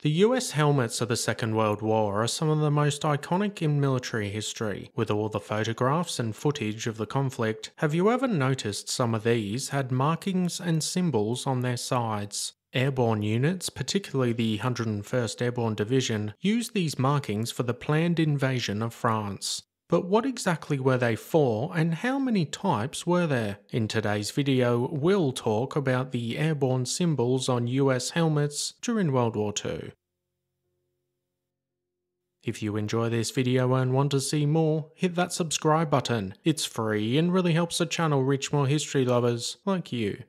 The US helmets of the Second World War are some of the most iconic in military history. With all the photographs and footage of the conflict, have you ever noticed some of these had markings and symbols on their sides? Airborne units, particularly the 101st Airborne Division, used these markings for the planned invasion of France. But what exactly were they for and how many types were there? In today's video, we'll talk about the airborne symbols on US helmets during World War II. If you enjoy this video and want to see more, hit that subscribe button. It's free and really helps the channel reach more history lovers like you.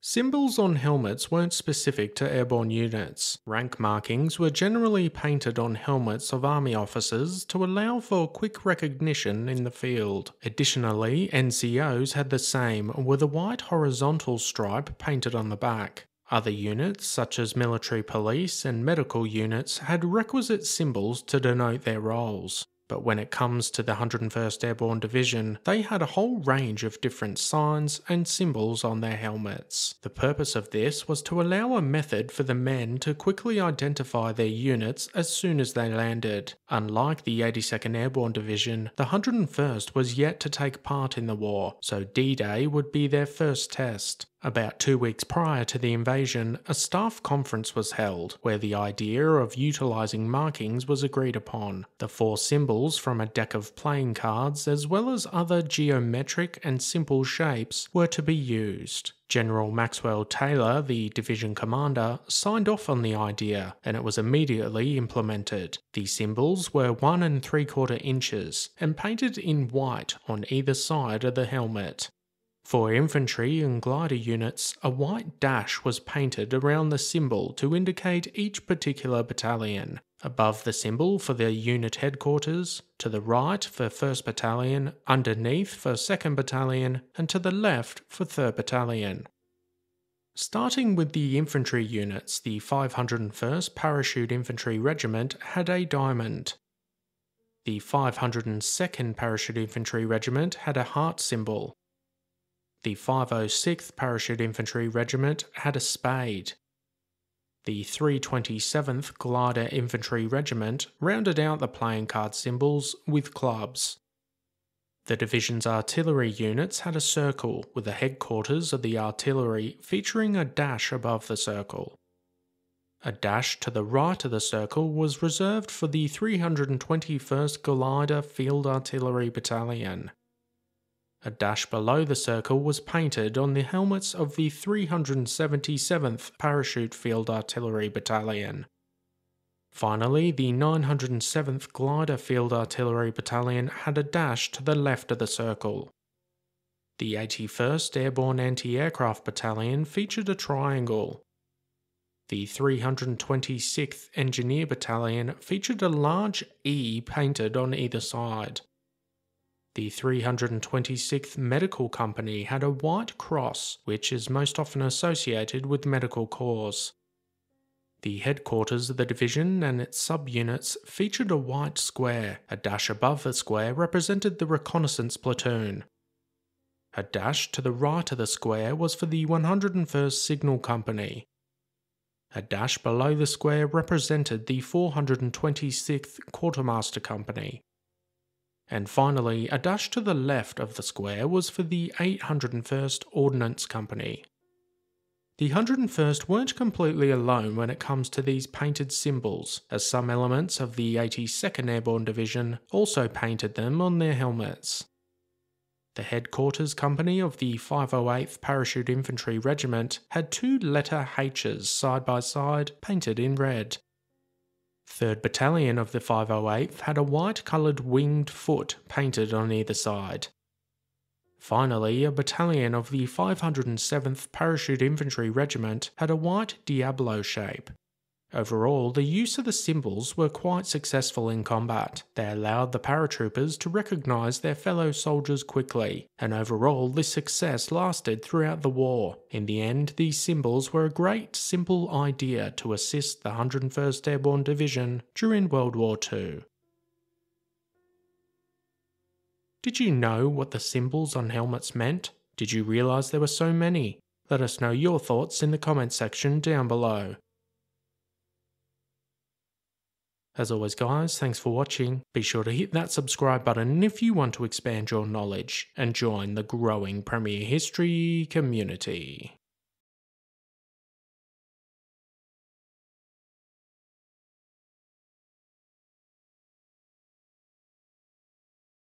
Symbols on helmets weren't specific to airborne units. Rank markings were generally painted on helmets of army officers to allow for quick recognition in the field. Additionally, NCOs had the same, with a white horizontal stripe painted on the back. Other units, such as military police and medical units, had requisite symbols to denote their roles. But when it comes to the 101st Airborne Division, they had a whole range of different signs and symbols on their helmets. The purpose of this was to allow a method for the men to quickly identify their units as soon as they landed. Unlike the 82nd Airborne Division, the 101st was yet to take part in the war, so D-Day would be their first test. About two weeks prior to the invasion, a staff conference was held where the idea of utilising markings was agreed upon. The four symbols from a deck of playing cards, as well as other geometric and simple shapes, were to be used. General Maxwell Taylor, the division commander, signed off on the idea and it was immediately implemented. The symbols were one and three quarter inches and painted in white on either side of the helmet. For infantry and glider units, a white dash was painted around the symbol to indicate each particular battalion. Above the symbol for the unit headquarters, to the right for 1st Battalion, underneath for 2nd Battalion, and to the left for 3rd Battalion. Starting with the infantry units, the 501st Parachute Infantry Regiment had a diamond. The 502nd Parachute Infantry Regiment had a heart symbol. The 506th Parachute Infantry Regiment had a spade. The 327th Glider Infantry Regiment rounded out the playing card symbols with clubs. The division's artillery units had a circle with the headquarters of the artillery featuring a dash above the circle. A dash to the right of the circle was reserved for the 321st Glider Field Artillery Battalion. A dash below the circle was painted on the helmets of the 377th Parachute Field Artillery Battalion. Finally, the 907th Glider Field Artillery Battalion had a dash to the left of the circle. The 81st Airborne Anti-Aircraft Battalion featured a triangle. The 326th Engineer Battalion featured a large E painted on either side. The 326th Medical Company had a white cross, which is most often associated with medical corps. The headquarters of the division and its subunits featured a white square. A dash above the square represented the reconnaissance platoon. A dash to the right of the square was for the 101st Signal Company. A dash below the square represented the 426th Quartermaster Company. And finally, a dash to the left of the square was for the 801st Ordnance Company. The 101st weren't completely alone when it comes to these painted symbols, as some elements of the 82nd Airborne Division also painted them on their helmets. The headquarters company of the 508th Parachute Infantry Regiment had two letter H's side by side painted in red. 3rd Battalion of the 508th had a white coloured winged foot painted on either side. Finally, a battalion of the 507th Parachute Infantry Regiment had a white Diablo shape, Overall, the use of the symbols were quite successful in combat. They allowed the paratroopers to recognise their fellow soldiers quickly, and overall this success lasted throughout the war. In the end, these symbols were a great simple idea to assist the 101st Airborne Division during World War II. Did you know what the symbols on helmets meant? Did you realise there were so many? Let us know your thoughts in the comment section down below. As always, guys, thanks for watching. Be sure to hit that subscribe button if you want to expand your knowledge and join the growing Premier History community.